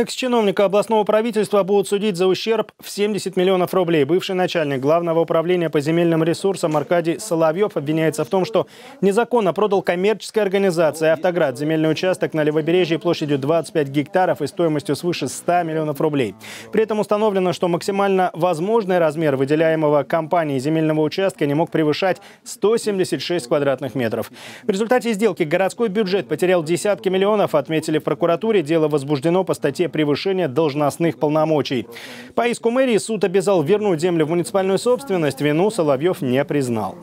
Экс-чиновника областного правительства будут судить за ущерб в 70 миллионов рублей. Бывший начальник главного управления по земельным ресурсам Аркадий Соловьев обвиняется в том, что незаконно продал коммерческой организации «Автоград» земельный участок на левобережье площадью 25 гектаров и стоимостью свыше 100 миллионов рублей. При этом установлено, что максимально возможный размер выделяемого компанией земельного участка не мог превышать 176 квадратных метров. В результате сделки городской бюджет потерял десятки миллионов, отметили в прокуратуре. Дело возбуждено по статье превышения должностных полномочий. По иску мэрии суд обязал вернуть землю в муниципальную собственность. Вину Соловьев не признал.